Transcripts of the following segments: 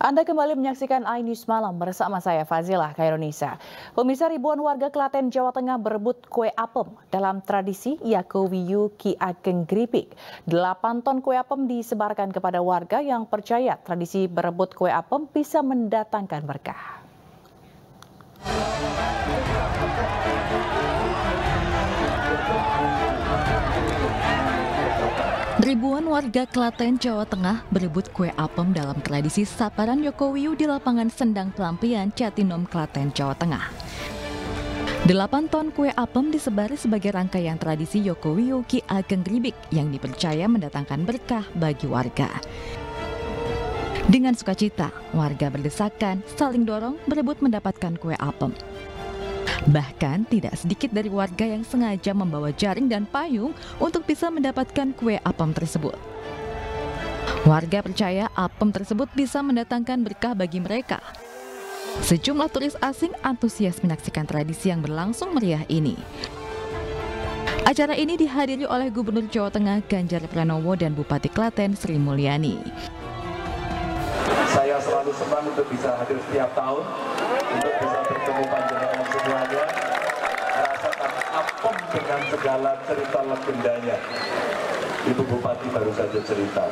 Anda kembali menyaksikan iNews Malam bersama saya Fazilah Kaironisa. Pemirsa ribuan warga Klaten, Jawa Tengah berebut kue apem dalam tradisi Yakowiyu Ki Ageng Gripik. Delapan ton kue apem disebarkan kepada warga yang percaya tradisi berebut kue apem bisa mendatangkan berkah. Ribuan warga Klaten, Jawa Tengah berebut kue apem dalam tradisi Saparan Yokowiyu di lapangan Sendang Pelampian, Catinom, Klaten, Jawa Tengah. Delapan ton kue apem disebari sebagai rangkaian tradisi Yokowiyu Ki Ageng Ribik yang dipercaya mendatangkan berkah bagi warga. Dengan sukacita, warga berdesakan, saling dorong, berebut mendapatkan kue apem. Bahkan tidak sedikit dari warga yang sengaja membawa jaring dan payung untuk bisa mendapatkan kue apem tersebut. Warga percaya apem tersebut bisa mendatangkan berkah bagi mereka. Sejumlah turis asing antusias menyaksikan tradisi yang berlangsung meriah ini. Acara ini dihadiri oleh Gubernur Jawa Tengah Ganjar Pranowo dan Bupati Klaten Sri Mulyani. Saya selalu senang untuk bisa hadir setiap tahun, untuk bisa dengan segala cerita legendanya. Ibu Bupati baru saja cerita,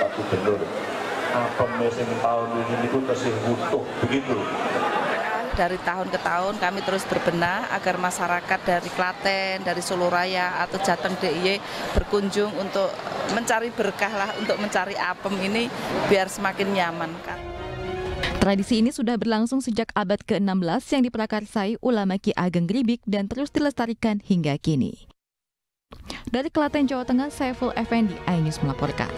Pak Gubernur, apem mesin tahun ini itu kasih utuh begitu dari tahun ke tahun kami terus berbenah agar masyarakat dari Klaten, dari Solo Raya atau Jateng DIY berkunjung untuk mencari berkah lah untuk mencari apem ini biar semakin nyaman kan. Tradisi ini sudah berlangsung sejak abad ke-16 yang diprakarsai ulama Ki Ageng Gribik dan terus dilestarikan hingga kini. Dari Klaten, Jawa Tengah, Saiful Effendi, iNews melaporkan.